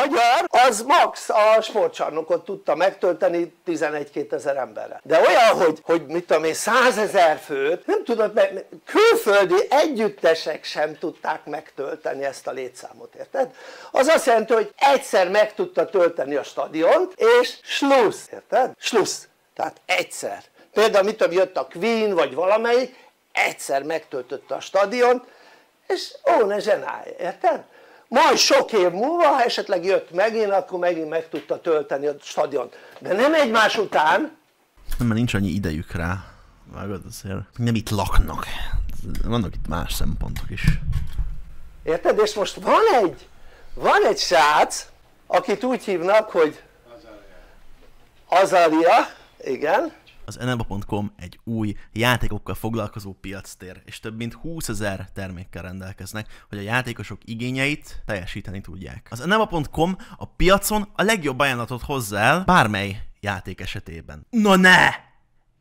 magyar az max a sportcsarnokot tudta megtölteni 11-2 ezer emberre de olyan hogy, hogy mit tudom én 100 ezer főt nem tudod meg, külföldi együttesek sem tudták megtölteni ezt a létszámot érted? az azt jelenti hogy egyszer meg tudta tölteni a stadiont és slusz érted? slusz tehát egyszer például mit tudom jött a Queen vagy valamelyik egyszer megtöltötte a stadiont és ó ne zsenálj, érted? Majd sok év múlva ha esetleg jött megint akkor megint meg tudta tölteni a stadiont. De nem egymás után. Nem, mert nincs annyi idejük rá. Vágod azért nem itt laknak. Vannak itt más szempontok is. Érted? és most van egy van egy srác akit úgy hívnak hogy Azaria igen az eneba.com egy új játékokkal foglalkozó piactér, és több mint 20 ezer termékkel rendelkeznek, hogy a játékosok igényeit teljesíteni tudják. Az eneba.com a piacon a legjobb ajánlatot hozza el bármely játék esetében. Na ne!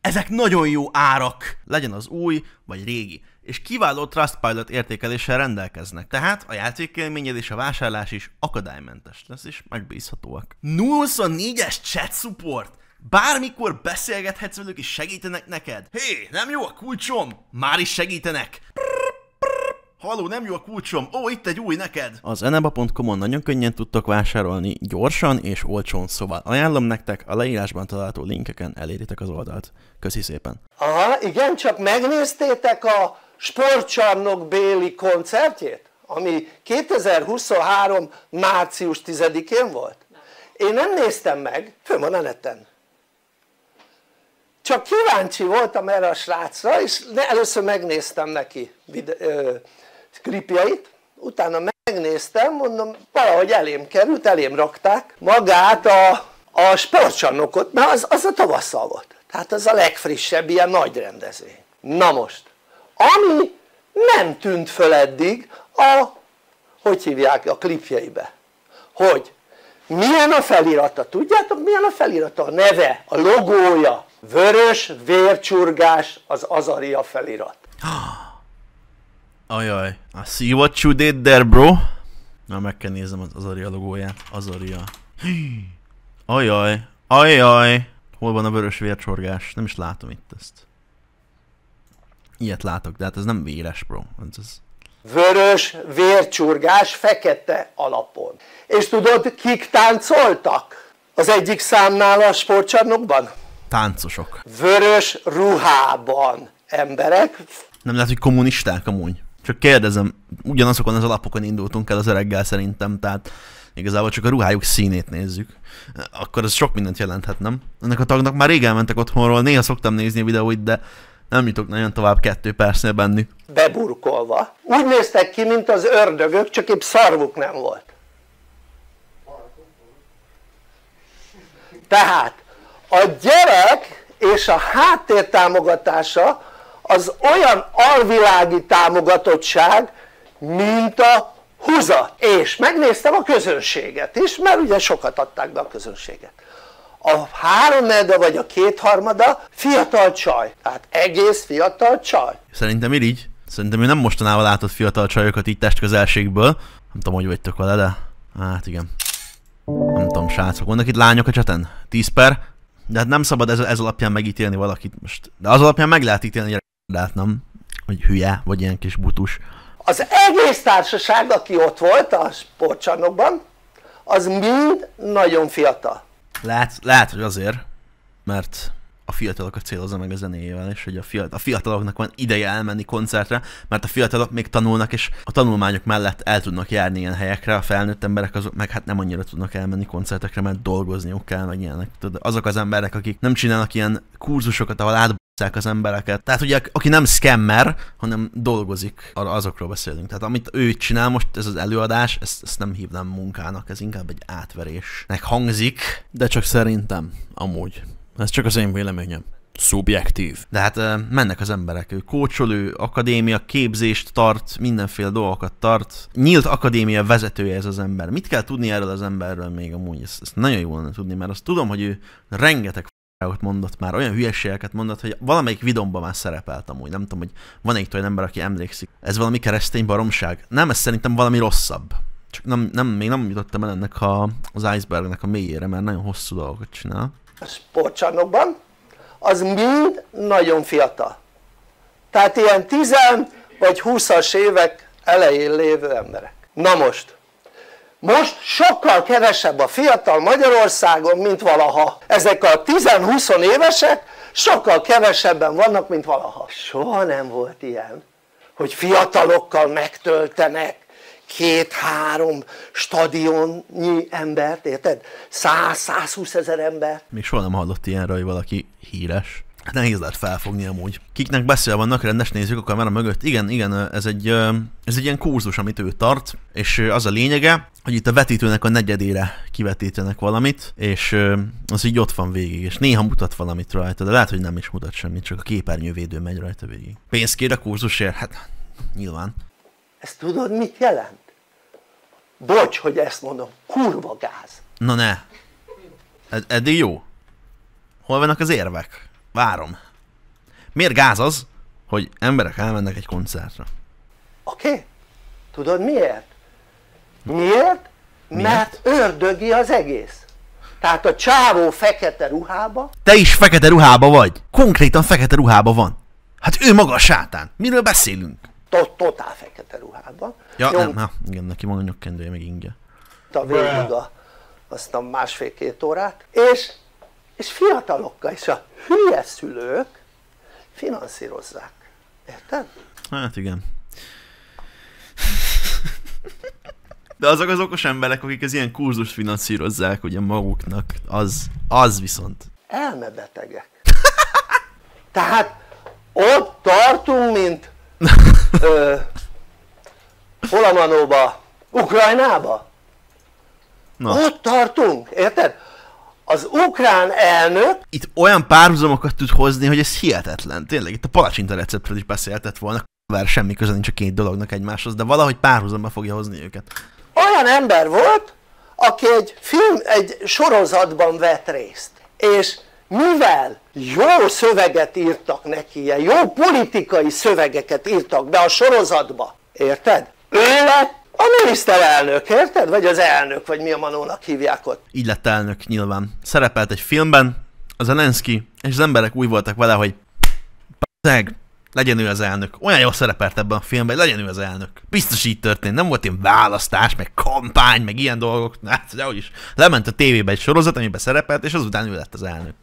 Ezek nagyon jó árak! Legyen az új vagy régi és kiváló Trustpilot értékeléssel rendelkeznek, tehát a játékélményed és a vásárlás is akadálymentes lesz, és megbízhatóak. 024-es chat support! Bármikor beszélgethetsz velük és segítenek neked. Hé, hey, nem jó a kulcsom? Már is segítenek. Haló, nem jó a kulcsom. Ó, itt egy új neked. Az eneba.com-on nagyon könnyen tudtok vásárolni, gyorsan és olcsón, szóval ajánlom nektek, a leírásban található linkeken eléritek az oldalt. Köszi szépen. Aha, igen, csak megnéztétek a sportcsarnok Béli koncertjét? Ami 2023. március 10-én volt? Én nem néztem meg, fönn van a neten csak kíváncsi voltam erre a srácra és először megnéztem neki klipjeit utána megnéztem mondom valahogy elém került, elém rakták magát a, a sportcsarnokot mert az, az a tavasszal volt. Tehát az a legfrissebb ilyen nagy rendezvény. Na most ami nem tűnt föl eddig a hogy hívják a klipjeibe hogy milyen a felirata, tudjátok milyen a felirata? a neve, a logója vörös vércsurgás az Azaria felirat. Ajaj, I see what you did there bro? Na meg kell néznem az Azaria logóját, Azaria. Ajaj, ajaj. Hol van a vörös vércsorgás, nem is látom itt ezt. Ilyet látok, de hát ez nem véres bro. Ez... vörös vércsurgás fekete alapon. És tudod kik táncoltak? Az egyik számnál a sportcsarnokban? Táncosok. Vörös ruhában emberek. Nem lehet, hogy kommunisták amúgy. Csak kérdezem, ugyanazokon az alapokon indultunk el az öreggel szerintem, tehát igazából csak a ruhájuk színét nézzük. Akkor ez sok mindent jelenthet, nem? Ennek a tagnak már régen mentek otthonról, néha szoktam nézni a videóit, de nem jutok nagyon tovább kettő percnél benni. Beburkolva. Úgy néztek ki, mint az ördögök, csak épp szarvuk nem volt. Tehát a gyerek és a háttér támogatása az olyan alvilági támogatottság mint a húzat és megnéztem a közönséget is mert ugye sokat adták be a közönséget. A háromnegyede vagy a kétharmada fiatal csaj. Tehát egész fiatal csaj. Szerintem így szerintem ő nem mostanában látott fiatal csajokat így testközelségből. Nem tudom hogy vagytok vele de hát igen. Nem tudom srácok. Vannak itt lányok a cseten? 10 per de hát nem szabad ez, ez alapján megítélni valakit most. De az alapján meg lehet ítélni, hogy hát nem, hogy hülye, vagy ilyen kis butus. Az egész társaság, aki ott volt a sportcsarnokban, az mind nagyon fiatal. Lehet, lehet hogy azért, mert a fiatalokat célozza meg a zenéjével, és hogy a, fiatal, a fiataloknak van ideje elmenni koncertre, mert a fiatalok még tanulnak, és a tanulmányok mellett el tudnak járni ilyen helyekre, a felnőtt emberek azok meg hát nem annyira tudnak elmenni koncertekre, mert dolgozniuk kell, meg ilyenek. Tudod, azok az emberek, akik nem csinálnak ilyen kurzusokat, ahol át az embereket. Tehát ugye, aki nem scammer, hanem dolgozik, arra azokról beszélünk. Tehát amit ő csinál most, ez az előadás, ezt, ezt nem hívnám munkának, ez inkább egy átverésnek hangzik, de csak szerintem, amúgy. Ez csak az én véleményem. Szubjektív. De hát mennek az emberek, ő kócsolő, akadémia, képzést tart, mindenféle dolgokat tart. Nyílt akadémia vezetője ez az ember. Mit kell tudni erről az emberről még amúgy? Ezt, ezt nagyon jó lenne tudni, mert azt tudom, hogy ő rengeteg f***ot mondott már, olyan hülyeségeket mondott, hogy valamelyik videómban már szerepelt amúgy. Nem tudom, hogy van egy olyan ember, aki emlékszik. Ez valami keresztény baromság? Nem, ez szerintem valami rosszabb. Csak nem, nem, még nem jutottam el ennek a, az icebergnek a mélyére, mert nagyon hosszú dolgokat csinál. Sportcsarnokban, az mind nagyon fiatal. Tehát ilyen 10 vagy 20-as évek elején lévő emberek. Na most, most sokkal kevesebb a fiatal Magyarországon, mint valaha. Ezek a 10-20 évesek sokkal kevesebben vannak, mint valaha. Soha nem volt ilyen, hogy fiatalokkal megtöltenek két-három stadionnyi embert, érted? 100-120 ezer ember. Még soha nem hallott ilyenről, hogy valaki híres. Hát nehéz lehet felfogni amúgy. Kiknek beszél vannak rendes nézők a kamera mögött? Igen, igen, ez egy, ez egy ilyen kurzus, amit ő tart, és az a lényege, hogy itt a vetítőnek a negyedére kivetítenek valamit, és az így ott van végig, és néha mutat valamit rajta, de lehet, hogy nem is mutat semmit, csak a képernyővédő megy rajta végig. Pénzt kér a kurzusért? Hát nyilván. Ezt tudod mit jelent? Bocs, hogy ezt mondom, kurva gáz. Na ne. Ed- eddig jó. Hol vannak az érvek? Várom. Miért gáz az, hogy emberek elmennek egy koncertre? Oké? Okay? Tudod miért? Miért? Miért? Mert ördögi az egész. Tehát a csávó fekete ruhába. Te is fekete ruhába vagy. Konkrétan fekete ruhába van. Hát ő maga a sátán. Miről beszélünk? Totál fekete ruhába. Ja, Nyom... nem, na, igen, neki van a nyakkendője, meg ingye. A végig a, azt a másfél-két órát, és, és fiatalokkal, és a hülye szülők finanszírozzák. Érted? Hát igen. De azok az okos emberek, akik az ilyen kurzust finanszírozzák ugye maguknak, az, az viszont. Elmebetegek. Tehát ott tartunk, mint ö, hol a manóba? Ukrajnába? Na. Ott tartunk, érted? Az ukrán elnök... Itt olyan párhuzamokat tud hozni, hogy ez hihetetlen. Tényleg, itt a palacsinta receptről is beszéltett volna. Vár semmi köze nincs a két dolognak egymáshoz, de valahogy párhuzamba fogja hozni őket. Olyan ember volt, aki egy film, egy sorozatban vett részt. És mivel jó szöveget írtak neki, ilyen jó politikai szövegeket írtak be a sorozatba, érted? Ő lett a miniszterelnök, érted? Vagy az elnök, vagy mi a manónak hívják ott. Így lett elnök nyilván. Szerepelt egy filmben, az Zelenszky, és az emberek úgy voltak vele, hogy Szeg, legyen ő az elnök. Olyan jól szerepelt ebben a filmben, hogy legyen ő az elnök. Biztos így történt, nem volt ilyen választás, meg kampány, meg ilyen dolgok. Hát, de is. Lement a tévébe egy sorozat, amiben szerepelt, és azután ő lett az elnök.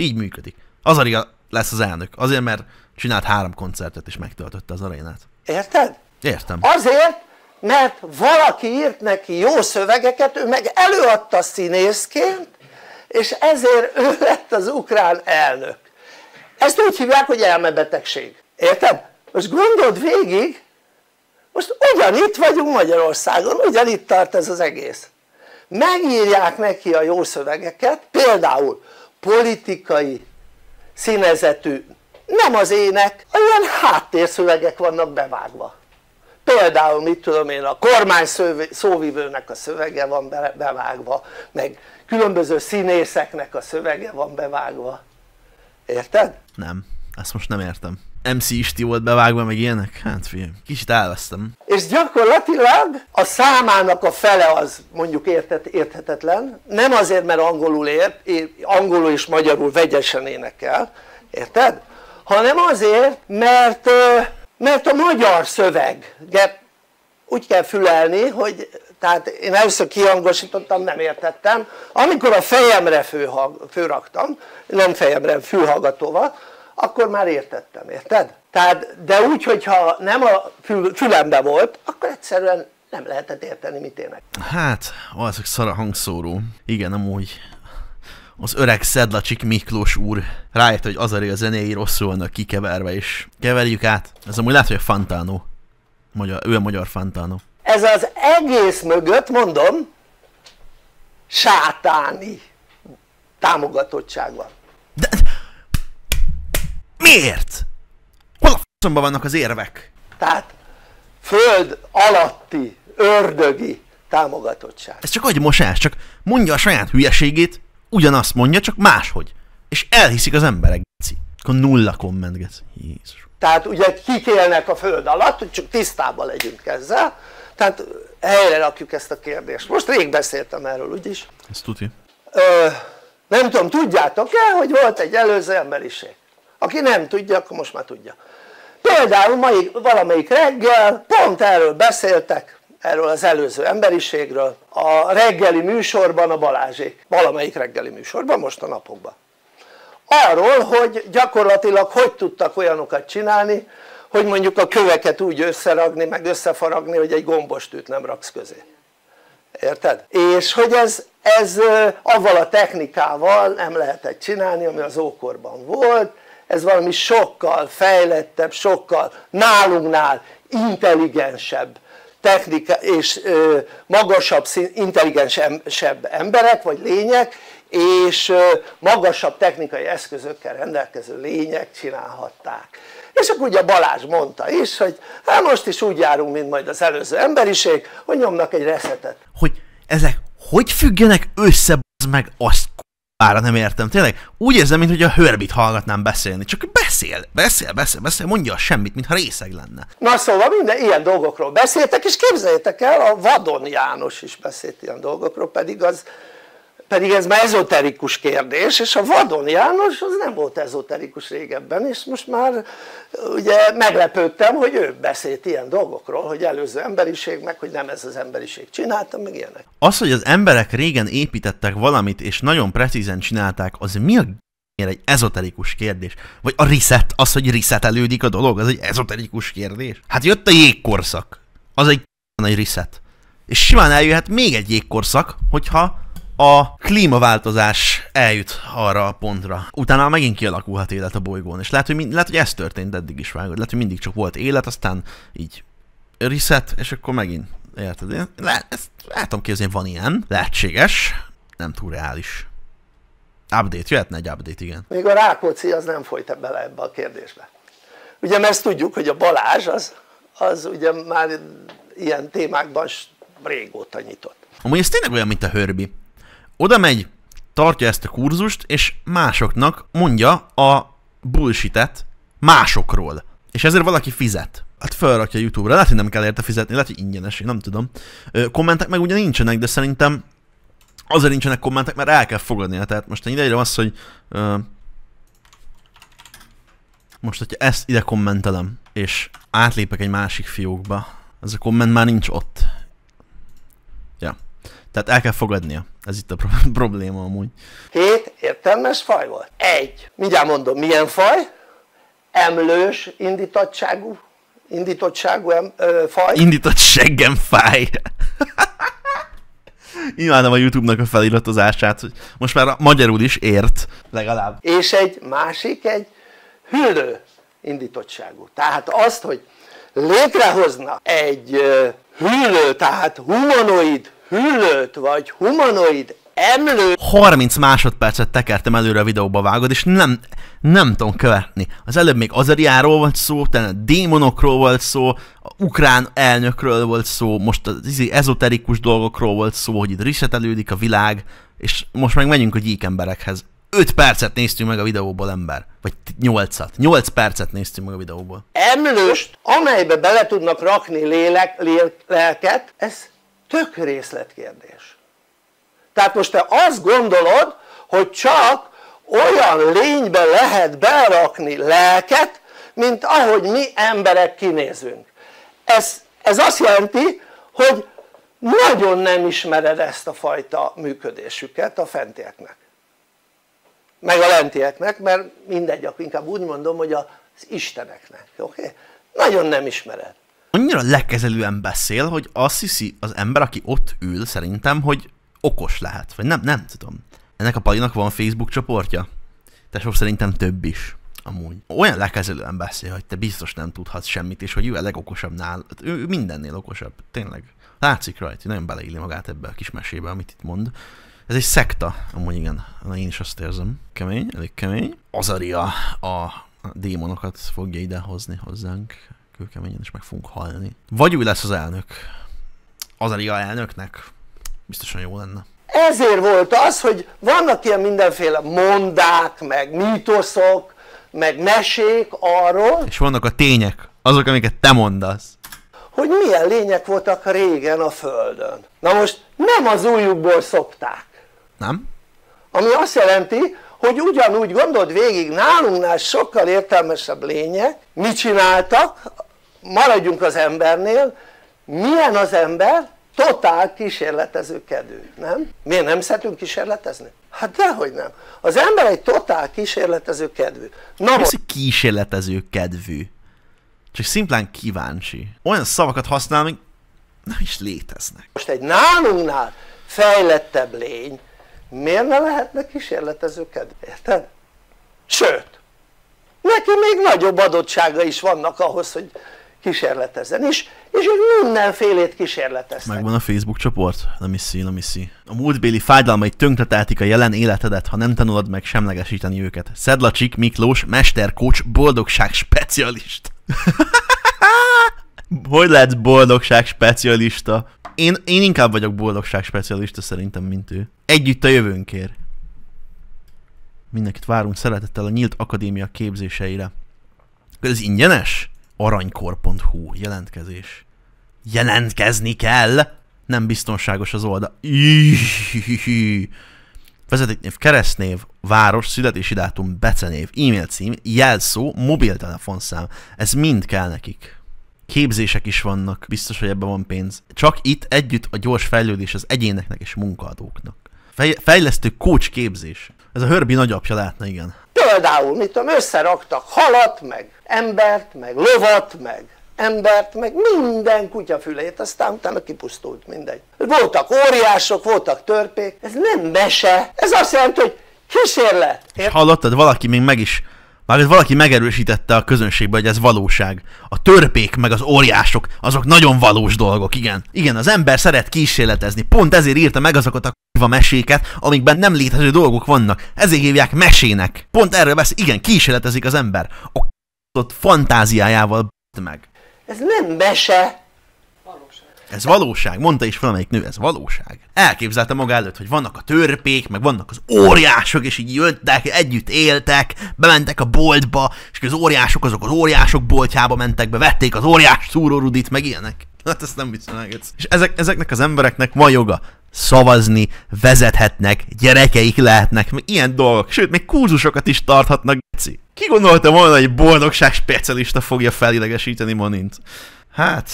Így működik. Az a lesz az elnök. Azért, mert csinált három koncertet, és megtöltötte az arénát. Érted? Értem. Azért, mert valaki írt neki jó szövegeket, ő meg előadta színészként, és ezért ő lett az ukrán elnök. Ezt úgy hívják, hogy elmebetegség. Érted? Most gondold végig, most ugyanitt vagyunk Magyarországon, ugyanitt tart ez az egész. Megírják neki a jó szövegeket, például politikai színezetű, nem az ének, olyan háttérszövegek vannak bevágva. Például mit tudom én a kormány szóvivőnek a szövege van bevágva meg különböző színészeknek a szövege van bevágva. Érted? nem, ezt most nem értem MC Isti volt bevágva meg ilyenek? hát figyelj, kicsit elvesztem és gyakorlatilag a számának a fele az mondjuk értet, érthetetlen nem azért mert angolul ért, angolul és magyarul vegyesen énekel érted? hanem azért mert mert a magyar szöveget úgy kell fülelni hogy tehát én először kihangosítottam nem értettem amikor a fejemre főhag, főraktam nem fejemre fülhallgatóval akkor már értettem érted? tehát de úgy hogyha nem a fül, fülembe volt akkor egyszerűen nem lehetett érteni mit ének hát valószínűleg szar a hangszóró igen amúgy az öreg Szedlacsik Miklós úr rájött, hogy az a zenéi rosszul vannak kikeverve, és keverjük át. Ez amúgy lehet, hogy a Fantano. Magyar, ő a magyar Fantano. Ez az egész mögött, mondom, sátáni támogatottság van. De miért? Hol a faszomban vannak az érvek? Tehát föld alatti, ördögi támogatottság. Ez csak agymosás, csak mondja a saját hülyeségét, ugyanazt mondja, csak máshogy. És elhiszik az emberek, geci. Akkor nulla komment, geci. Jézus. Tehát ugye kik élnek a föld alatt, hogy csak tisztában legyünk ezzel. Tehát helyre rakjuk ezt a kérdést. Most rég beszéltem erről, úgyis. Ez tuti. Ö, nem tudom, tudjátok-e, hogy volt egy előző emberiség? Aki nem tudja, akkor most már tudja. Például mai, valamelyik reggel pont erről beszéltek, erről az előző emberiségről, a reggeli műsorban a Balázsék, valamelyik reggeli műsorban, most a napokban. Arról, hogy gyakorlatilag hogy tudtak olyanokat csinálni, hogy mondjuk a köveket úgy összeragni, meg összefaragni, hogy egy gombostűt nem raksz közé. Érted? És hogy ez, ez avval a technikával nem lehetett csinálni, ami az ókorban volt, ez valami sokkal fejlettebb, sokkal nálunknál intelligensebb technika és magasabb, intelligensebb emberek vagy lények és magasabb technikai eszközökkel rendelkező lények csinálhatták. És akkor ugye Balázs mondta is hogy hát most is úgy járunk mint majd az előző emberiség hogy nyomnak egy reszetet. Hogy ezek hogy függenek össze meg azt Ára nem értem, tényleg úgy érzem, mintha a Hörbit hallgatnám beszélni, csak beszél, beszél, beszél, beszél, mondja semmit, mintha részeg lenne. Na szóval minden ilyen dolgokról beszéltek, és képzeljétek el, a Vadon János is beszélt ilyen dolgokról, pedig az pedig ez már ezoterikus kérdés és a Vadon János az nem volt ezoterikus régebben és most már ugye meglepődtem hogy ő beszélt ilyen dolgokról hogy előző emberiség meg hogy nem ez az emberiség csinálta meg ilyenek az hogy az emberek régen építettek valamit és nagyon precízen csinálták az mi a egy ezoterikus kérdés. Vagy a reset, az, hogy resetelődik a dolog, az egy ezoterikus kérdés. Hát jött a jégkorszak. Az egy nagy reset. És simán eljöhet még egy jégkorszak, hogyha a klímaváltozás eljut arra a pontra. Utána megint kialakulhat élet a bolygón, és lehet, hogy, mind, lehet, hogy ez történt eddig is vágod. Lehet, hogy mindig csak volt élet, aztán így reset, és akkor megint, érted? Én le, ezt látom képzelni, van ilyen, lehetséges, nem túl reális. Update, jöhetne egy update, igen. Még a Rákóczi az nem folyt bele ebbe a kérdésbe. Ugye mert ezt tudjuk, hogy a Balázs az, az ugye már ilyen témákban régóta nyitott. Amúgy ez tényleg olyan, mint a Hörbi oda megy, tartja ezt a kurzust, és másoknak mondja a bullshitet másokról. És ezért valaki fizet. Hát felrakja YouTube-ra, lehet, hogy nem kell érte fizetni, lehet, hogy ingyenes, én nem tudom. Kommentek meg ugye nincsenek, de szerintem azért nincsenek kommentek, mert el kell fogadnia. Tehát most ide írom azt, hogy uh, most, hogyha ezt ide kommentelem, és átlépek egy másik fiókba, az a komment már nincs ott. Tehát el kell fogadnia. Ez itt a probléma amúgy. Két értelmes faj volt. Egy. Mindjárt mondom, milyen faj? Emlős indítottságú, indítottságú em, ö, faj. Indított seggem fáj. Imádom a Youtube-nak a feliratozását, hogy most már magyarul is ért, legalább. És egy másik, egy hüllő indítottságú. Tehát azt, hogy létrehozna egy hüllő, tehát humanoid hüllőt vagy humanoid emlő 30 másodpercet tekertem előre a videóba vágod, és nem, nem tudom követni. Az előbb még Azariáról volt szó, utána démonokról volt szó, a ukrán elnökről volt szó, most az izé ezoterikus dolgokról volt szó, hogy itt resetelődik a világ, és most meg megyünk a gyík emberekhez. 5 percet néztünk meg a videóból ember. Vagy 8-at. 8 percet néztünk meg a videóból. Emlőst, amelybe bele tudnak rakni lélek, lélket, ez tök részletkérdés. Tehát most te azt gondolod hogy csak olyan lénybe lehet berakni lelket mint ahogy mi emberek kinézünk. Ez, ez azt jelenti hogy nagyon nem ismered ezt a fajta működésüket a fentieknek. Meg a lentieknek mert mindegy inkább úgy mondom hogy az isteneknek oké? Nagyon nem ismered annyira lekezelően beszél, hogy azt hiszi az ember, aki ott ül szerintem, hogy okos lehet, vagy nem, nem tudom. Ennek a palinak van Facebook csoportja? sok szerintem több is. Amúgy. Olyan lekezelően beszél, hogy te biztos nem tudhatsz semmit, és hogy ő a legokosabb nál. Ő mindennél okosabb, tényleg. Látszik rajta, nagyon beleilli magát ebbe a kis mesébe, amit itt mond. Ez egy szekta, amúgy igen, Na, én is azt érzem. Kemény, elég kemény. Azaria a démonokat fogja idehozni hozzánk kőkeményen, és meg fogunk halni. Vagy ő lesz az elnök. Az a elnöknek biztosan jó lenne. Ezért volt az, hogy vannak ilyen mindenféle mondák, meg mítoszok, meg mesék arról. És vannak a tények, azok, amiket te mondasz. hogy milyen lények voltak régen a Földön na most nem az újukból szokták Nem? ami azt jelenti hogy ugyanúgy gondold végig nálunknál sokkal értelmesebb lények mit csináltak maradjunk az embernél milyen az ember? totál kísérletező kedvű, nem? miért nem szeretünk kísérletezni? hát dehogy nem, az ember egy totál kísérletező kedvű na most... kísérletező kedvű? csak szimplán kíváncsi olyan szavakat használ, amik nem is léteznek most egy nálunknál fejlettebb lény miért ne lehetne kísérletező kedvű, érted? sőt neki még nagyobb adottsága is vannak ahhoz hogy kísérletezzen és, és ők mindenfélét kísérleteztek megvan a Facebook csoport? nem is szí, nem is szí. a múltbéli fájdalmai tönkreteltik a jelen életedet ha nem tanulod meg semlegesíteni őket Szedlacsik Miklós, mesterkócs, boldogság specialist hogy lehetsz boldogság specialista? Én, én inkább vagyok boldogság specialista szerintem, mint ő. Együtt a jövőnkért. Mindenkit várunk szeretettel a Nyílt Akadémia képzéseire. Ez ingyenes? aranykor.hu jelentkezés. Jelentkezni kell? Nem biztonságos az oldal. Vezetéknév, keresztnév, város, születési dátum, becenév, e-mail cím, jelszó, mobiltelefonszám. Ez mind kell nekik. Képzések is vannak, biztos, hogy ebben van pénz. Csak itt együtt a gyors fejlődés az egyéneknek és munkaadóknak. fejlesztő coach képzés. Ez a Hörbi nagyapja lehetne, igen. Például, mit tudom, összeraktak halat, meg embert, meg lovat, meg embert, meg minden kutyafülét, aztán utána kipusztult mindegy. Voltak óriások, voltak törpék, ez nem mese, ez azt jelenti, hogy kísérlet. És hallottad, valaki még meg is már valaki megerősítette a közönségbe, hogy ez valóság. A törpék meg az óriások, azok nagyon valós dolgok, igen. Igen, az ember szeret kísérletezni, pont ezért írta meg azokat a k***va meséket, amikben nem létező dolgok vannak. Ezért hívják mesének. Pont erről beszél, igen, kísérletezik az ember. A k***ott fantáziájával meg. Ez nem mese, ez valóság, mondta is valamelyik nő, ez valóság. Elképzelte maga előtt, hogy vannak a törpék, meg vannak az óriások, és így jöttek, együtt éltek, bementek a boltba, és az óriások azok az óriások boltjába mentek be, vették az óriás szúrórudit, meg ilyenek. Hát ezt nem viszem meg. És ezek, ezeknek az embereknek van joga szavazni, vezethetnek, gyerekeik lehetnek, meg ilyen dolgok, sőt, még kurzusokat is tarthatnak, geci. Ki gondolta volna, hogy boldogság specialista fogja felidegesíteni Monint? Hát,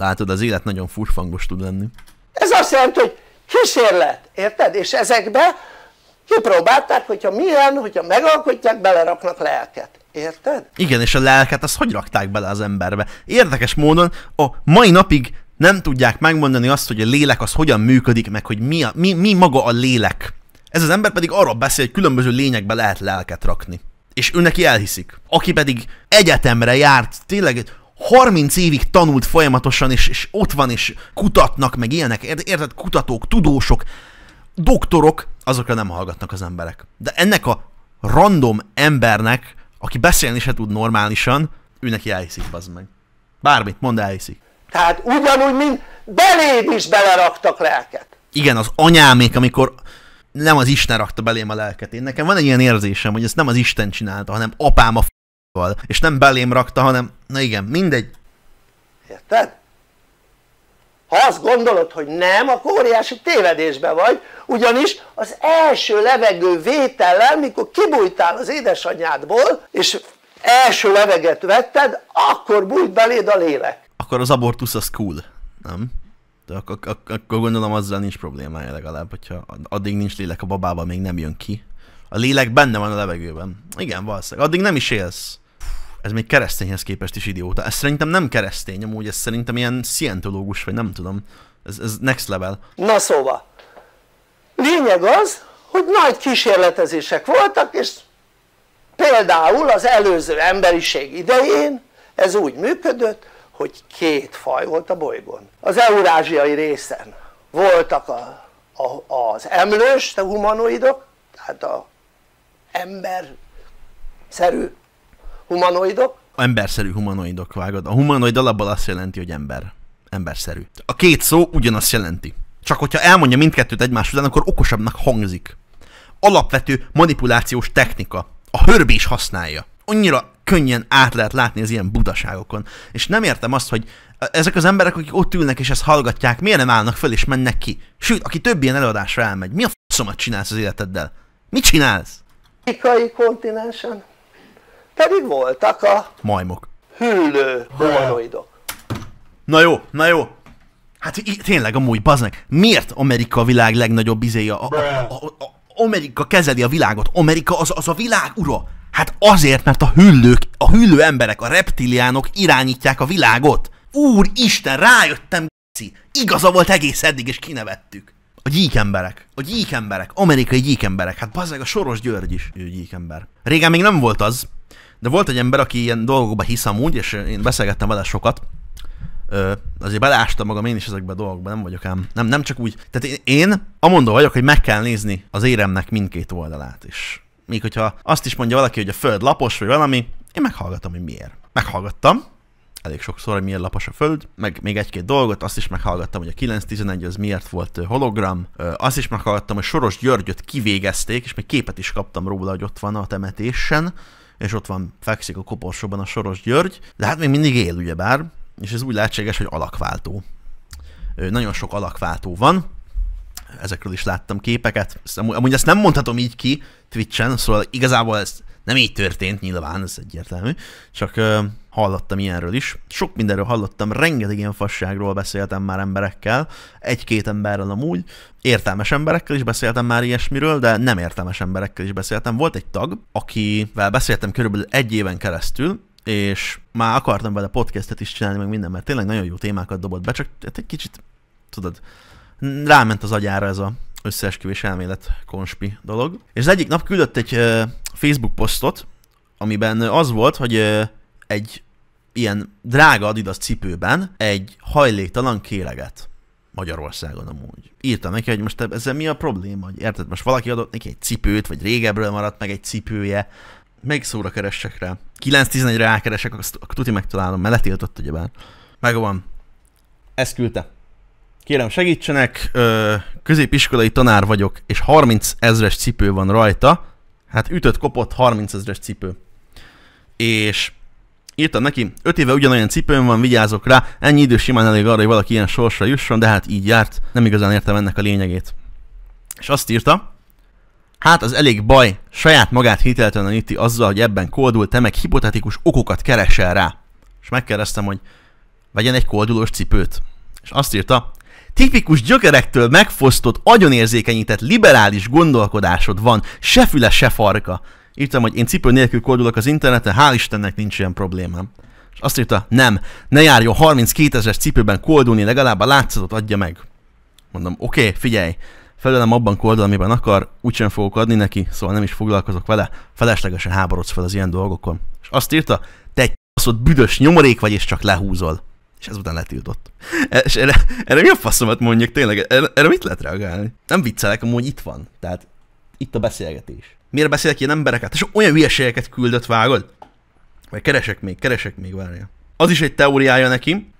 Látod, az élet nagyon furfangos tud lenni. Ez azt jelenti, hogy kísérlet, érted? És ezekbe kipróbálták, hogyha milyen, hogyha megalkotják, beleraknak lelket. Érted? Igen, és a lelket azt hogy rakták bele az emberbe? Érdekes módon a mai napig nem tudják megmondani azt, hogy a lélek az hogyan működik, meg hogy mi, a, mi, mi maga a lélek. Ez az ember pedig arról beszél, hogy különböző lényekbe lehet lelket rakni. És ő neki elhiszik. Aki pedig egyetemre járt, tényleg 30 évig tanult folyamatosan, és, és ott van, és kutatnak, meg ilyenek, érted? Kutatók, tudósok, doktorok, azokra nem hallgatnak az emberek. De ennek a random embernek, aki beszélni se tud normálisan, ő neki elhiszik, bazd meg. Bármit mond, elhiszik. Tehát ugyanúgy, mint beléd is beleraktak lelket. Igen, az anyámék, amikor nem az Isten rakta belém a lelket. Én nekem van egy ilyen érzésem, hogy ezt nem az Isten csinálta, hanem apám a és nem belém rakta, hanem, na igen, mindegy. Érted? Ha azt gondolod, hogy nem, akkor óriási tévedésbe vagy, ugyanis az első levegő vétellel, mikor kibújtál az édesanyádból, és első leveget vetted, akkor bújt beléd a lélek. Akkor az abortusz az cool, nem? De ak- ak- ak- akkor gondolom azzal nincs problémája legalább, hogyha addig nincs lélek a babában, még nem jön ki. A lélek benne van a levegőben. Igen, valószínűleg. Addig nem is élsz ez még keresztényhez képest is idióta. Ez szerintem nem keresztény, amúgy ez szerintem ilyen szientológus, vagy nem tudom. Ez, ez next level. Na szóval, lényeg az, hogy nagy kísérletezések voltak, és például az előző emberiség idején ez úgy működött, hogy két faj volt a bolygón. Az eurázsiai részen voltak a, a, az emlős a humanoidok, tehát a ember szerű humanoidok? Emberszerű humanoidok, vágod. A humanoid alapból azt jelenti, hogy ember. Emberszerű. A két szó ugyanazt jelenti. Csak hogyha elmondja mindkettőt egymás után, akkor okosabbnak hangzik. Alapvető manipulációs technika. A hörbés használja. Annyira könnyen át lehet látni az ilyen butaságokon. És nem értem azt, hogy ezek az emberek, akik ott ülnek és ezt hallgatják, miért nem állnak föl és mennek ki? Sőt, aki több ilyen előadásra elmegy, mi a faszomat csinálsz az életeddel? Mit csinálsz? Amerikai kontinensen pedig voltak a Majmok. hűlő humanoidok. Na jó, na jó. Hát tényleg amúgy, bazd meg, miért Amerika a világ legnagyobb izéja? A, a, a, a, Amerika kezeli a világot, Amerika az, az a világ ura. Hát azért, mert a hüllők, a hüllő emberek, a reptiliánok irányítják a világot. Úristen, rájöttem, g***i. Igaza volt egész eddig, és kinevettük. A gyík emberek, a gyík emberek, amerikai gyík emberek, hát bazd meg a Soros György is, ő gyík ember. Régen még nem volt az, de volt egy ember, aki ilyen dolgokba hisz amúgy, és én beszélgettem vele sokat, Azért beleástam magam én is ezekbe a dolgokba, nem vagyok ám. Nem, nem csak úgy. Tehát én, én amondó vagyok, hogy meg kell nézni az éremnek mindkét oldalát is. Még hogyha azt is mondja valaki, hogy a föld lapos, vagy valami, én meghallgatom, hogy miért. Meghallgattam, elég sokszor, hogy miért lapos a föld, meg még egy-két dolgot, azt is meghallgattam, hogy a 911 az miért volt hologram, azt is meghallgattam, hogy Soros Györgyöt kivégezték, és még képet is kaptam róla, hogy ott van a temetésen, és ott van, fekszik a koporsóban a Soros György, de hát még mindig él ugyebár, és ez úgy lehetséges, hogy alakváltó. Nagyon sok alakváltó van, ezekről is láttam képeket. Ezt amúgy, ezt nem mondhatom így ki Twitchen, szóval igazából ez nem így történt, nyilván, ez egyértelmű, csak hallottam ilyenről is. Sok mindenről hallottam, rengeteg ilyen fasságról beszéltem már emberekkel, egy-két emberrel amúgy, értelmes emberekkel is beszéltem már ilyesmiről, de nem értelmes emberekkel is beszéltem. Volt egy tag, akivel beszéltem körülbelül egy éven keresztül, és már akartam vele podcastet is csinálni, meg minden, mert tényleg nagyon jó témákat dobott be, csak hát egy kicsit, tudod, ráment az agyára ez a összeesküvés elmélet konspi dolog. És az egyik nap küldött egy ö, Facebook posztot, amiben az volt, hogy ö, egy ilyen drága Adidas cipőben egy hajléktalan kéreget Magyarországon amúgy. Írtam neki, hogy most ezzel mi a probléma, hogy érted, most valaki adott neki egy cipőt, vagy régebről maradt meg egy cipője, még szóra keressek rá. 9-11-re rákeresek, azt tuti megtalálom, mert letiltott ugyebár. Megvan. Ezt küldte. Kérem segítsenek, ö, középiskolai tanár vagyok, és 30 ezres cipő van rajta. Hát ütött, kopott 30 ezres cipő. És írtam neki, 5 éve ugyanolyan cipőm van, vigyázok rá, ennyi idő simán elég arra, hogy valaki ilyen sorsra jusson, de hát így járt, nem igazán értem ennek a lényegét. És azt írta, hát az elég baj, saját magát hitelteleníti azzal, hogy ebben koldul, te meg hipotetikus okokat keresel rá. És megkérdeztem, hogy vegyen egy koldulós cipőt. És azt írta, tipikus gyökerektől megfosztott, agyonérzékenyített liberális gondolkodásod van, se füle, se farka. Írtam, hogy én cipő nélkül koldulok az interneten, hál' Istennek nincs ilyen problémám. És azt írta, nem, ne járjon 32 ezeres cipőben koldulni, legalább a látszatot adja meg. Mondom, oké, okay, figyelj, felelem abban koldal, amiben akar, úgysem fogok adni neki, szóval nem is foglalkozok vele, feleslegesen háborodsz fel az ilyen dolgokon. És azt írta, te egy baszott büdös nyomorék vagy, és csak lehúzol. És ezután letiltott. E- És erre, erre mi a faszomat mondjak tényleg? Erre, erre mit lehet reagálni? Nem viccelek, amúgy itt van. Tehát itt a beszélgetés. Miért beszélek ilyen embereket? És olyan hülyeségeket küldött, vágod? Vagy keresek még, keresek még, várja. Az is egy teóriája neki,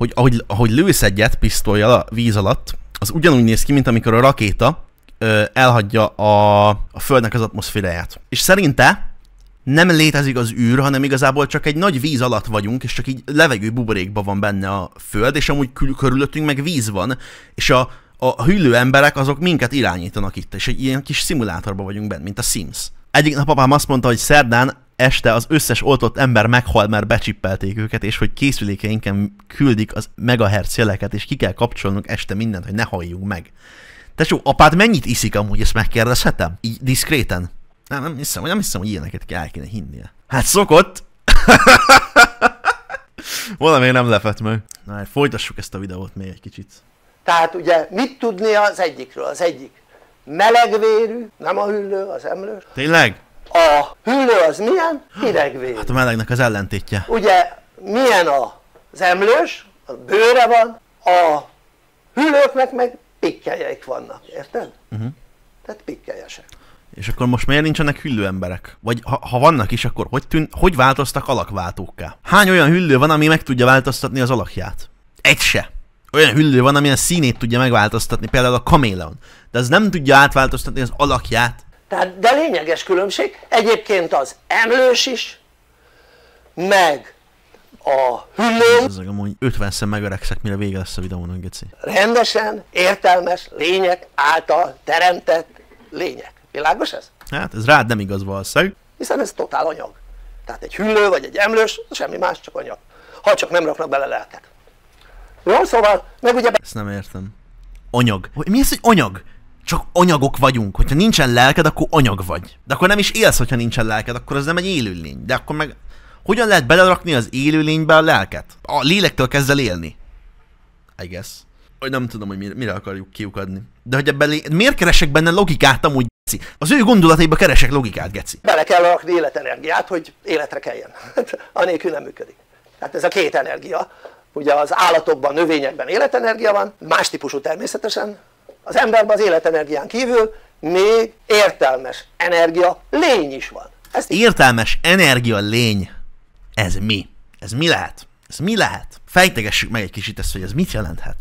hogy ahogy, ahogy lősz egyet pisztolyjal a víz alatt, az ugyanúgy néz ki, mint amikor a rakéta ö, elhagyja a, a Földnek az atmoszféráját. És szerinte nem létezik az űr, hanem igazából csak egy nagy víz alatt vagyunk, és csak így levegő buborékban van benne a Föld, és amúgy kül- körülöttünk meg víz van, és a, a hüllő emberek azok minket irányítanak itt, és egy ilyen kis szimulátorban vagyunk benne, mint a Sims. Egyik nap apám azt mondta, hogy szerdán este az összes oltott ember meghal, mert becsippelték őket, és hogy készülékeinken küldik az megahertz jeleket, és ki kell kapcsolnunk este mindent, hogy ne halljunk meg. Tesó, apád mennyit iszik amúgy, ezt megkérdezhetem? Így diszkréten? Nem, nem hiszem, nem hiszem, hogy ilyeneket kell kéne hinnie. Hát szokott. Valami nem lepett meg. Na, hát folytassuk ezt a videót még egy kicsit. Tehát ugye mit tudni az egyikről? Az egyik melegvérű, nem a hüllő, az emlős. Tényleg? A hüllő az milyen? Hidegvérű. Hát a melegnek az ellentétje. Ugye milyen az emlős? A bőre van, a hüllőknek meg pikkelyeik vannak, érted? Uh-huh. Tehát pikkelyesek. És akkor most miért nincsenek hüllő emberek? Vagy ha, ha vannak is, akkor hogy, tűn, hogy változtak alakváltókká? Hány olyan hüllő van, ami meg tudja változtatni az alakját? Egy se. Olyan hüllő van, ami a színét tudja megváltoztatni, például a kaméleon. De az nem tudja átváltoztatni az alakját. Tehát, de lényeges különbség egyébként az emlős is meg a hüllő Ez amúgy 50-szer megöregszek, mire vége lesz a videónak, Geci. rendesen értelmes lények által teremtett lények világos ez? Hát ez rád nem igaz valószínűleg. hiszen ez totál anyag tehát egy hüllő vagy egy emlős semmi más csak anyag ha csak nem raknak bele lelket jó szóval meg ugye Ezt nem értem. Anyag. Mi az, hogy anyag? Csak anyagok vagyunk. Hogyha nincsen lelked, akkor anyag vagy. De akkor nem is élsz, hogyha nincsen lelked, akkor az nem egy élőlény. De akkor meg... Hogyan lehet belerakni az élőlénybe a lelket? A lélektől kezd el élni. I guess. Vagy nem tudom, hogy mire, mire akarjuk kiukadni. De hogy ebben miért keresek benne logikát amúgy, Geci? Az ő gondolataiba keresek logikát, Geci. bele kell rakni életenergiát hogy életre keljen anélkül nem működik tehát ez a két energia ugye az állatokban, növényekben életenergia van más típusú természetesen az emberben az életenergián kívül még értelmes energia lény is van ezt Értelmes energia lény. Ez mi? Ez mi lehet? Ez mi lehet? Fejtegessük meg egy kicsit ezt, hogy ez mit jelenthet.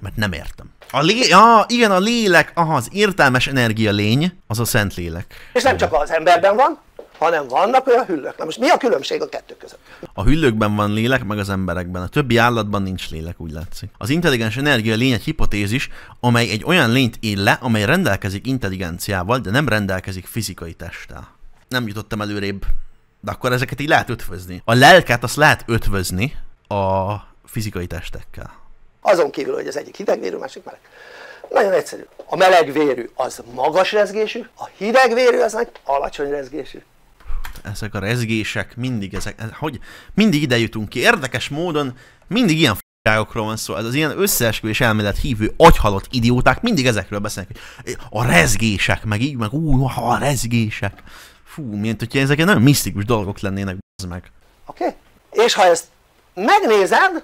Mert nem értem. A lé... Ja, igen, a lélek, aha, az értelmes energia lény, az a szent lélek. és nem csak az emberben van hanem vannak olyan hüllők na most mi a különbség a kettő között? A hüllőkben van lélek, meg az emberekben. A többi állatban nincs lélek, úgy látszik. Az intelligens energia lény egy hipotézis, amely egy olyan lényt él le, amely rendelkezik intelligenciával, de nem rendelkezik fizikai testtel. Nem jutottam előrébb. De akkor ezeket így lehet ötvözni. A lelket azt lehet ötvözni a fizikai testekkel. azon kívül hogy az egyik hidegvérű, másik meleg nagyon egyszerű, a melegvérű az magas rezgésű, a hidegvérű az meg alacsony rezgésű ezek a rezgések, mindig ezek, ez, hogy mindig ide jutunk ki. Érdekes módon mindig ilyen f***ságokról van szó. Ez az ilyen összeesküvés elmélet hívő agyhalott idióták mindig ezekről beszélnek, a rezgések, meg így, meg ú, a rezgések. Fú, mint hogyha ezek nagyon misztikus dolgok lennének, az meg. oké? Okay? és ha ezt megnézed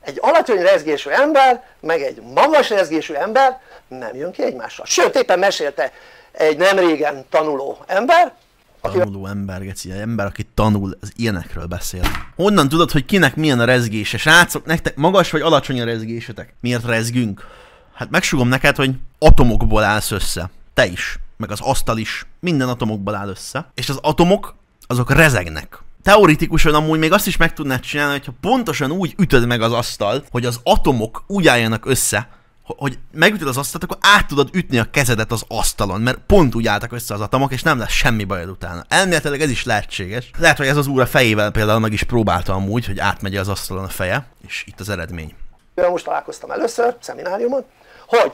egy alacsony rezgésű ember meg egy magas rezgésű ember nem jön ki egymással sőt éppen mesélte egy nem régen tanuló ember aki Tanuló ember, geci, ember, aki tanul, az ilyenekről beszél. Honnan tudod, hogy kinek milyen a rezgése? Srácok, nektek magas vagy alacsony a rezgésetek? Miért rezgünk? Hát megsugom neked, hogy atomokból állsz össze. Te is. Meg az asztal is. Minden atomokból áll össze. És az atomok, azok rezegnek. Teoretikusan amúgy még azt is meg tudnád csinálni, hogyha pontosan úgy ütöd meg az asztalt, hogy az atomok úgy álljanak össze, hogy megütöd az asztalt, akkor át tudod ütni a kezedet az asztalon, mert pont úgy álltak össze az atomok, és nem lesz semmi bajod utána. Elméletileg ez is lehetséges. Lehet, hogy ez az úr a fejével például meg is próbálta amúgy, hogy átmegy az asztalon a feje, és itt az eredmény. Mivel most találkoztam először szemináriumon, hogy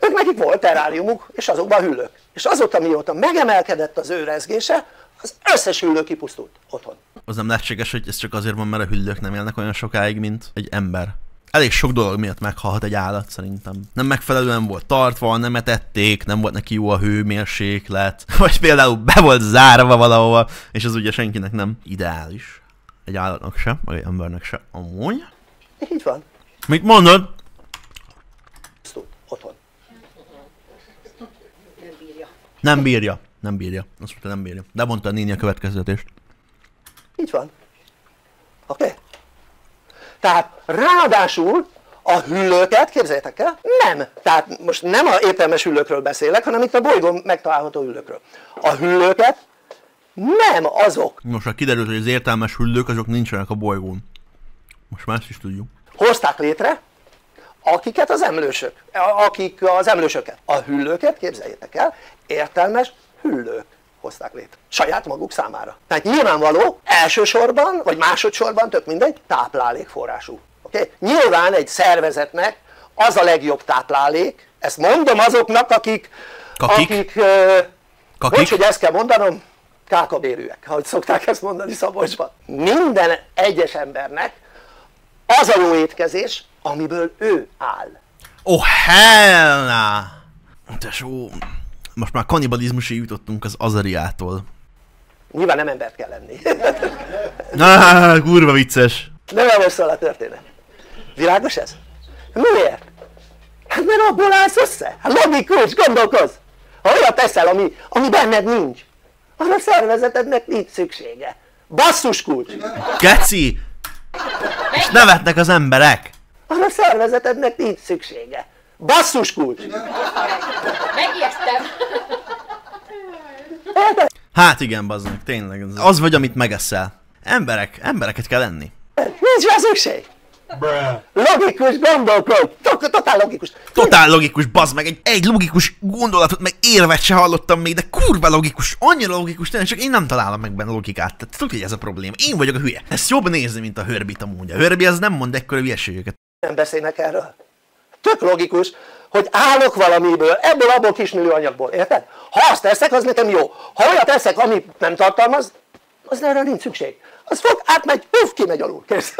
ők nekik volt teráriumuk, és azokban hüllők. És azóta mióta megemelkedett az ő rezgése, az összes hüllő kipusztult otthon. Az nem lehetséges, hogy ez csak azért van, mert a hüllők nem élnek olyan sokáig, mint egy ember. Elég sok dolog miatt meghalhat egy állat szerintem. Nem megfelelően volt tartva, nem etették, nem volt neki jó a hőmérséklet, vagy például be volt zárva valahova, és az ugye senkinek nem ideális. Egy állatnak se, vagy egy embernek se. Amúgy? Így van. Mit mondod? Otthon. Nem bírja. Nem bírja. Azt mondta, nem bírja. De mondta a néni a következtetést. Így van. Oké? Okay? Tehát ráadásul a hüllőket, képzeljétek el, nem. Tehát most nem a értelmes hüllőkről beszélek, hanem itt a bolygón megtalálható hüllőkről. A hüllőket nem azok Most már kiderült, hogy az értelmes hüllők azok nincsenek a bolygón. Most már ezt is tudjuk. hozták létre, akiket az emlősök, akik az emlősöket, a hüllőket, képzeljétek el, értelmes hüllők hozták létre, saját maguk számára. Tehát nyilvánvaló, elsősorban, vagy másodszorban, tök mindegy, táplálékforrású. Oké? Okay? Nyilván egy szervezetnek az a legjobb táplálék, ezt mondom azoknak, akik, Kakik? akik Kakik? Bocs, hogy ezt kell mondanom, kákabérűek, ahogy szokták ezt mondani Szabolcsban. Minden egyes embernek az a jó étkezés, amiből ő áll. Oh, hell nah! Tesó, most már kannibalizmusig jutottunk az Azariától. Nyilván nem embert kell lenni. Na, kurva vicces. Nem erről szól a történet. Világos ez? Miért? Hát mert abból állsz össze. Hát logikus, gondolkozz. Ha olyat teszel, ami, ami benned nincs, arra a szervezetednek nincs szüksége. Basszus kulcs! Geci! És nevetnek az emberek! Arra a szervezetednek nincs szüksége. Basszus kulcs! Megijesztem. Érted? Hát igen, baznak, tényleg. Az, az vagy, amit megeszel. Emberek, embereket kell enni. Nincs rá szükség. Logikus gondolkodj. Totál logikus. Totál logikus, bazd meg, egy, egy logikus gondolatot, meg érvet se hallottam még, de kurva logikus, annyira logikus, tényleg csak én nem találom meg benne logikát. Tehát tudod, hogy ez a probléma. Én vagyok a hülye. Ezt jobb nézni, mint a hörbit amúgy. A hörbi az nem mond ekkora hülyeségeket. Nem beszélnek erről. Tök logikus, hogy állok valamiből, ebből, abból kismillió anyagból, érted? Ha azt teszek, az nekem jó. Ha olyat teszek, amit nem tartalmaz, az erre nincs szükség. Az fog, átmegy, puff, kimegy alul. Kész.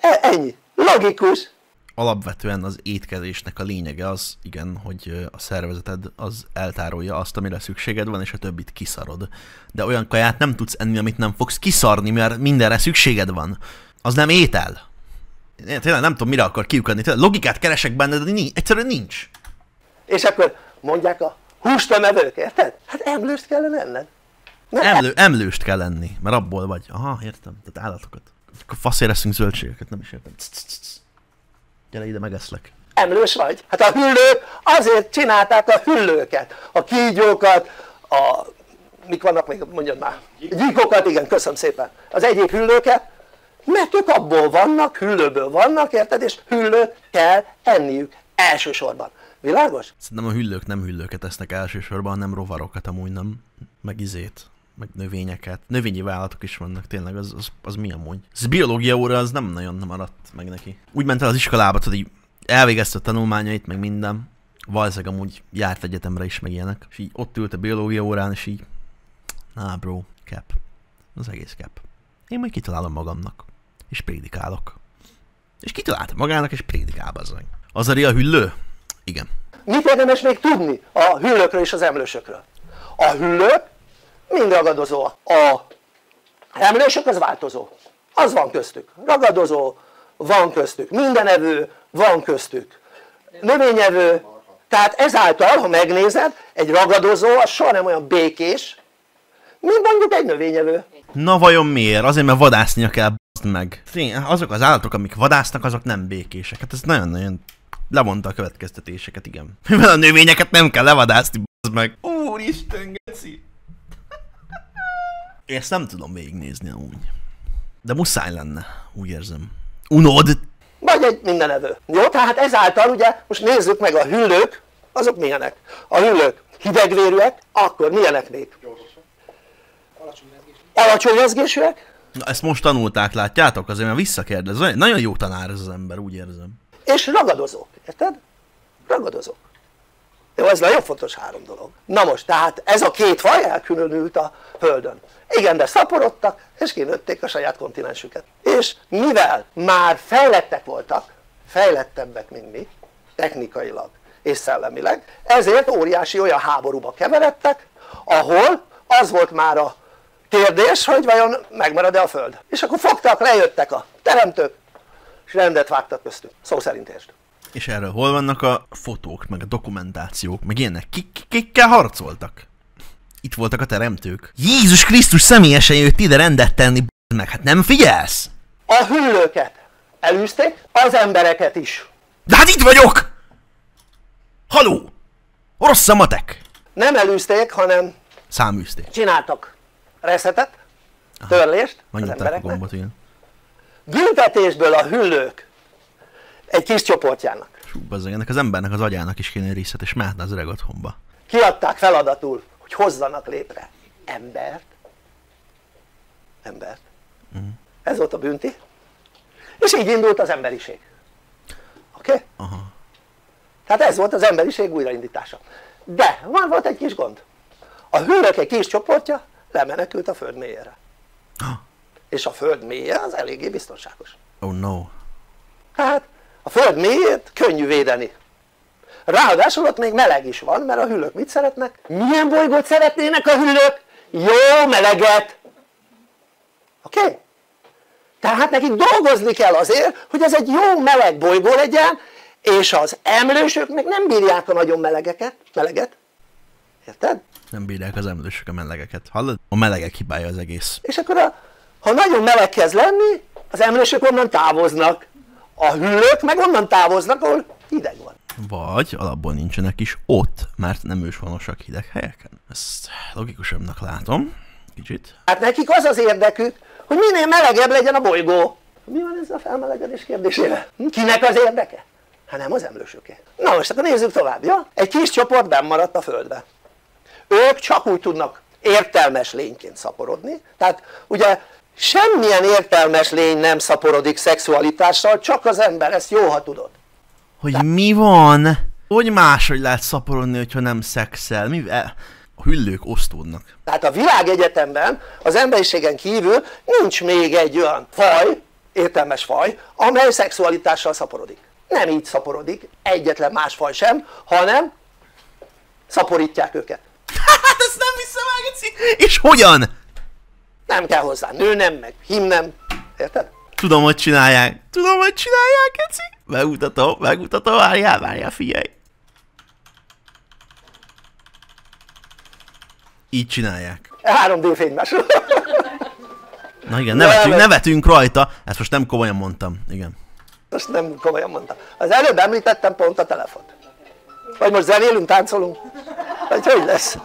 E- Ennyi. Logikus. Alapvetően az étkezésnek a lényege az, igen, hogy a szervezeted az eltárolja azt, amire szükséged van, és a többit kiszarod. De olyan kaját nem tudsz enni, amit nem fogsz kiszarni, mert mindenre szükséged van. Az nem étel. Én tényleg nem tudom, mire akar kiukadni. Tényleg logikát keresek benne, de nincs, egyszerűen nincs. És akkor mondják a hústömevők, érted? Hát emlőst kellene enned. Nem, Emlő, emlőst kell lenni, mert abból vagy. Aha, értem. Tehát állatokat. Akkor faszért eszünk zöldségeket, nem is értem. Cs. Gyere ide, megeszlek. emlős vagy. Hát a hüllők azért csinálták a hüllőket, a kígyókat, a mik vannak még, mondjad már, gyíkokat, igen, köszönöm szépen, az egyéb hüllőket, mert ők abból vannak, hüllőből vannak, érted, és hüllőt kell enniük elsősorban. Világos? Szerintem a hüllők nem hüllőket esznek elsősorban, hanem rovarokat amúgy nem. Meg izét. Meg növényeket. Növényi vállalatok is vannak, tényleg, az, az, az mi amúgy? Ez biológia óra, az nem nagyon nem maradt meg neki. Úgy ment el az iskolába, tudod, így elvégezte a tanulmányait, meg minden. Valószínűleg amúgy járt egyetemre is, meg ilyenek. És így ott ült a biológia órán, és így... Na, bro, cap. Az egész cap. Én majd kitalálom magamnak. És prédikálok. És kitalálta magának, és prédikál bazzag. Az a hüllő? Igen. Mit érdemes még tudni a hüllőkről és az emlősökről? A hüllők mind ragadozóak. A emlősök az változó. Az van köztük. Ragadozó van köztük. Mindenevő van köztük. Növényevő. Tehát ezáltal, ha megnézed, egy ragadozó az soha nem olyan békés, mint mondjuk egy növényevő. Na vajon miért? Azért, mert vadásznia kell, b***d meg. Azok az állatok, amik vadásznak, azok nem békések. Hát ez nagyon-nagyon levonta a következtetéseket, igen. Mivel a növényeket nem kell levadászni, b***d meg. Úristen, geci. Ezt nem tudom végignézni amúgy. De muszáj lenne, úgy érzem. Unod? Vagy egy mindenevő. Jó, tehát ezáltal ugye, most nézzük meg a hüllők, azok milyenek. A hüllők hidegvérűek, akkor milyenek még? Alacsony rezgésűek, Na, ezt most tanulták, látjátok? Azért mert visszakérdez. Nagyon- jó tanár ez az ember, úgy érzem. és ragadozók, érted? Ragadozók. Jó, ez nagyon fontos három dolog. Na most, tehát ez a két faj elkülönült a Földön. Igen, de szaporodtak, és kinőtték a saját kontinensüket. És mivel már fejlettek voltak, fejlettebbek, mint mi, technikailag és szellemileg, ezért óriási olyan háborúba keveredtek, ahol az volt már a kérdés, hogy vajon megmarad-e a Föld. És akkor fogtak, lejöttek a teremtők, és rendet vágtak köztük. Szó szerint értsd. És erről hol vannak a fotók, meg a dokumentációk, meg ilyenek? Kik, kikkel harcoltak? Itt voltak a teremtők. Jézus Krisztus személyesen jött ide rendet tenni, meg, hát nem figyelsz? A hüllőket elűzték, az embereket is. De hát itt vagyok! Haló! Rossz a matek! Nem elűzték, hanem Száműzték. csináltak reszetet, törlést az Megnyitták a embereknek. gombot, igen. Büntetésből a hüllők egy kis csoportjának bazzeg, ennek az embernek az agyának is kéne részlet, és mehetne az öreg otthonba. kiadták feladatul, hogy hozzanak létre embert, embert. Ez volt a bünti, és így indult az emberiség. Oké? Okay? Aha. Tehát ez volt az emberiség újraindítása. De van volt egy kis gond. A hőrök egy kis csoportja lemenekült a föld mélyére. És a föld mélye az eléggé biztonságos. Oh no. Tehát a föld mélyét könnyű védeni. Ráadásul ott még meleg is van, mert a hüllők mit szeretnek? Milyen bolygót szeretnének a hüllők? Jó meleget! Oké? Okay? Tehát nekik dolgozni kell azért, hogy ez egy jó meleg bolygó legyen, és az emlősök meg nem bírják a nagyon melegeket, meleget. Érted? Nem bírják az emlősök a melegeket. Hallod? A melegek hibája az egész. És akkor a, ha nagyon meleg kezd lenni, az emlősök onnan távoznak. A hüllők meg onnan távoznak, ahol hideg van. Vagy alapból nincsenek is ott, mert nem őshonosak hideg helyeken. Ezt logikusabbnak látom. Kicsit. Hát nekik az az érdekük, hogy minél melegebb legyen a bolygó. Mi van ez a felmelegedés kérdésére? Hm? Kinek az érdeke? Hát nem az emlősöké. Na most akkor nézzük tovább, ja? Egy kis csoport benn maradt a földbe. Ők csak úgy tudnak értelmes lényként szaporodni, tehát ugye semmilyen értelmes lény nem szaporodik szexualitással, csak az ember, ezt jó, ha tudod. Hogy mi van? Hogy máshogy lehet szaporodni, hogyha nem szexel? Mi? e, A hüllők osztódnak. Tehát a világegyetemben az emberiségen kívül nincs még egy olyan faj, értelmes faj, amely szexualitással szaporodik. Nem így szaporodik, egyetlen más faj sem, hanem szaporítják őket. Ezt nem hiszem el, Geci. És hogyan? Nem kell hozzá nő nem, meg hím nem, érted? Tudom, hogy csinálják. Tudom, hogy csinálják, Geci. Megmutatom, megmutatom, várjál, várjál, figyelj. Így csinálják. 3D fénymás. Na igen, nevetünk, nevetünk rajta. Ezt most nem komolyan mondtam. Igen. Most nem komolyan mondtam. Az előbb említettem pont a telefont. Vagy most zenélünk, táncolunk? Vagy hogy lesz?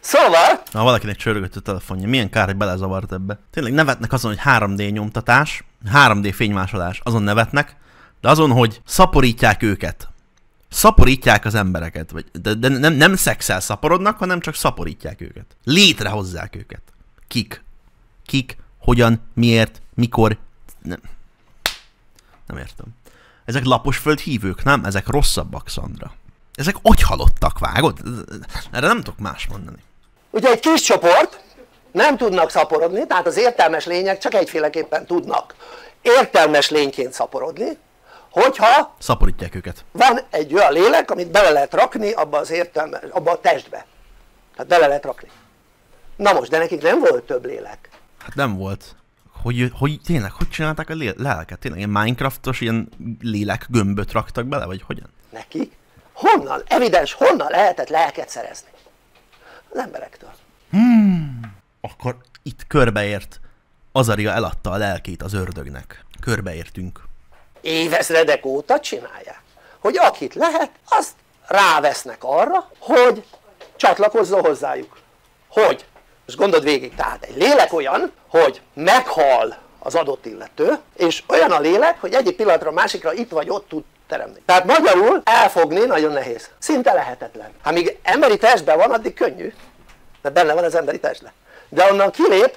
Szóval, Na, valakinek csörgött a telefonja. Milyen kár, hogy belezavart ebbe. Tényleg nevetnek azon, hogy 3D nyomtatás, 3D fénymásolás, azon nevetnek, de azon, hogy szaporítják őket. Szaporítják az embereket, vagy, de, de nem, nem szexel szaporodnak, hanem csak szaporítják őket. Létrehozzák őket. Kik? Kik? Hogyan? Miért? Mikor? Nem. Nem értem. Ezek laposföld hívők, nem? Ezek rosszabbak, Szandra. Ezek hogy halottak, vágod? Erre nem tudok más mondani. ugye egy kis csoport nem tudnak szaporodni, tehát az értelmes lények csak egyféleképpen tudnak értelmes lényként szaporodni, hogyha Szaporítják őket. van egy olyan lélek, amit bele lehet rakni abba az értelme, abba a testbe. Tehát bele lehet rakni. Na most, de nekik nem volt több lélek. Hát nem volt. Hogy, hogy tényleg, hogy csinálták a lé- lelket? Tényleg ilyen Minecraftos ilyen lélek gömböt raktak bele, vagy hogyan? Nekik honnan, evidens, honnan lehetett lelket szerezni? Az emberektől. Akkor itt körbeért. Azaria eladta a lelkét az ördögnek. Körbeértünk. évezredek óta csinálják, hogy akit lehet, azt rávesznek arra, hogy csatlakozzon hozzájuk. Hogy? Most gondold végig, tehát egy lélek olyan, hogy meghal az adott illető, és olyan a lélek, hogy egyik pillanatra a másikra itt vagy ott tud teremni. Tehát magyarul elfogni nagyon nehéz. Szinte lehetetlen. Ha míg emberi testben van, addig könnyű, mert benne van az emberi testben. De onnan kilép,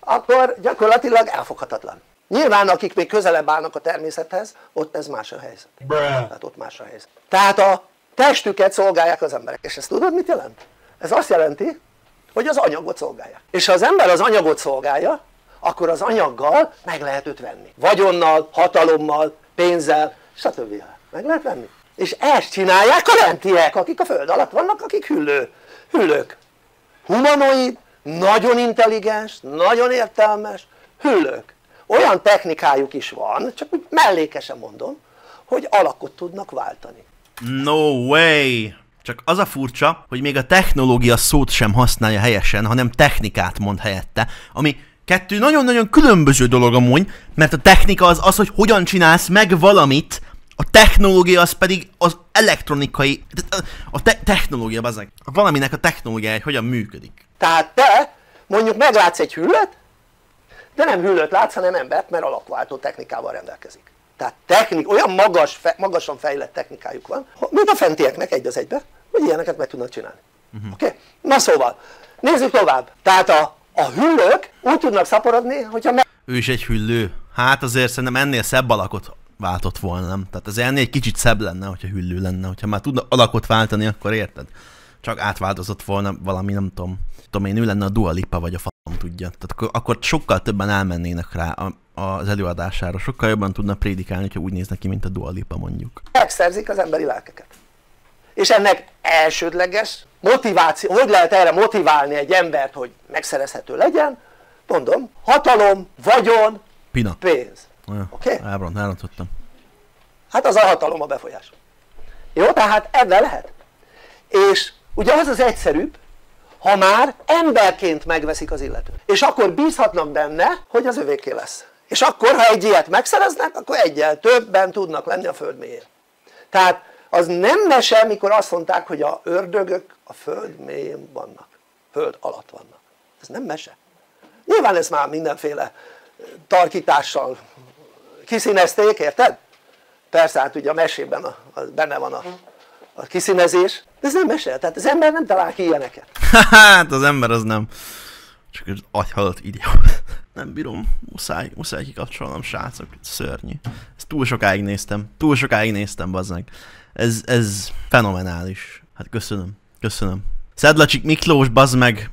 akkor gyakorlatilag elfoghatatlan. Nyilván akik még közelebb állnak a természethez, ott ez más a helyzet. Tehát ott más a helyzet. Tehát a testüket szolgálják az emberek. És ezt tudod mit jelent? Ez azt jelenti, hogy az anyagot szolgálják. És ha az ember az anyagot szolgálja, akkor az anyaggal meg lehet őt venni. Vagyonnal, hatalommal, pénzzel, stb. Meg lehet venni. És ezt csinálják a lentiek, akik a föld alatt vannak, akik hüllő, hüllők. Humanoid, nagyon intelligens, nagyon értelmes, hüllők. Olyan technikájuk is van, csak úgy mellékesen mondom, hogy alakot tudnak váltani. No way! Csak az a furcsa, hogy még a technológia szót sem használja helyesen, hanem technikát mond helyette, ami kettő nagyon-nagyon különböző dolog amúgy, mert a technika az az, hogy hogyan csinálsz meg valamit, a technológia az pedig az elektronikai, a te- technológia, bazdmeg, valaminek a technológiája, hogy hogyan működik. Tehát te mondjuk meglátsz egy hüllőt, de nem hüllőt látsz, hanem embert, mert alakváltó technikával rendelkezik. Tehát technik, olyan magas, fe, magasan fejlett technikájuk van, mint a fentieknek egy az egybe, hogy ilyeneket meg tudnak csinálni. Uh-huh. Oké? Okay? Na szóval, nézzük tovább. Tehát a, a hüllők úgy tudnak szaporodni, hogyha meg Ő is egy hüllő. Hát azért szerintem ennél szebb alakot váltott volna, nem? Tehát ez ennél egy kicsit szebb lenne, hogyha hüllő lenne. Hogyha már tudna alakot váltani, akkor érted? Csak átváltozott volna valami, nem tudom. Tudom én, ő lenne a Dua Lipa, vagy a fam tudja. Tehát akkor, akkor sokkal többen elmennének rá a, az előadására. Sokkal jobban tudna prédikálni, hogyha úgy néz neki, mint a Dua Lipa mondjuk. megszerzik az emberi lelkeket. És ennek elsődleges motiváció, hogy lehet erre motiválni egy embert, hogy megszerezhető legyen? Mondom, hatalom, vagyon, Pina. pénz. Oké? Elront, elrontottam. Hát az a hatalom a befolyás. Jó, tehát ebben lehet. És ugye az az egyszerűbb, ha már emberként megveszik az illetőt. És akkor bízhatnak benne, hogy az övéké lesz. és akkor ha egy ilyet megszereznek akkor egyel többen tudnak lenni a föld mélyén tehát az nem mese mikor azt mondták hogy a ördögök a föld mélyén vannak föld alatt vannak ez nem mese nyilván ez már mindenféle tarkítással kiszínezték, érted? persze hát ugye a mesében a, a, benne van a, a kiszínezés de ez nem mese, tehát az ember nem talál ki ilyeneket. Hát az ember az nem. Csak az agyhalott idiót. Nem bírom, muszáj, muszáj kikapcsolnom srácok, szörnyű. Ezt túl sokáig néztem, túl sokáig néztem bazzeg. Ez, ez fenomenális. Hát köszönöm, köszönöm. Szedlacsik Miklós bazd meg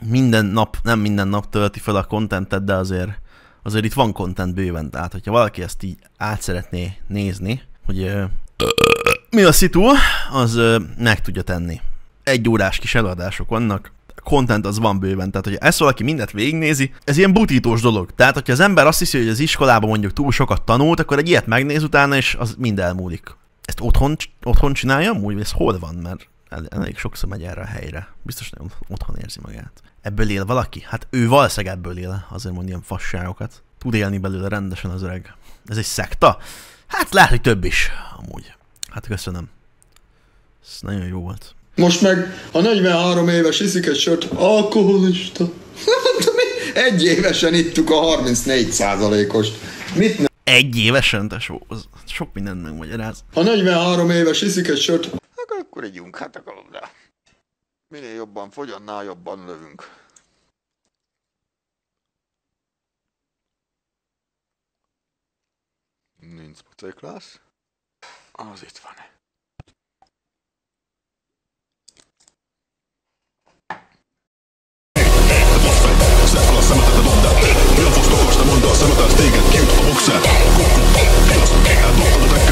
minden nap, nem minden nap tölti fel a kontentet, de azért, azért itt van kontent bőven, tehát hogyha valaki ezt így át szeretné nézni, hogy mi a szitu, az ö, meg tudja tenni. Egy órás kis előadások vannak, content az van bőven, tehát hogyha ezt valaki mindent végignézi, ez ilyen butítós dolog. Tehát, hogyha az ember azt hiszi, hogy az iskolában mondjuk túl sokat tanult, akkor egy ilyet megnéz utána, és az mind elmúlik. Ezt otthon, otthon csinálja amúgy, ez hol van, mert elég sokszor megy erre a helyre. Biztos nem otthon érzi magát. Ebből él valaki? Hát ő valószínűleg ebből él, azért mond ilyen fasságokat. Tud élni belőle rendesen az öreg. Ez egy szekta? Hát lehet, hogy több is, amúgy. Hát köszönöm. Ez nagyon jó volt. Most meg a 43 éves iszik egy sört, alkoholista. egy évesen ittuk a 34 százalékos. Mit ne? Egy évesen, te so, sok mindent megmagyaráz. A 43 éves iszik egy sört, akkor ígyunk, hát a kalapdá. Minél jobban fogy, annál jobban lövünk. Nincs paceklász. Az itt van. Kiüt a boxer! Kokku, pilasz, kegel, dokkod a tekkel!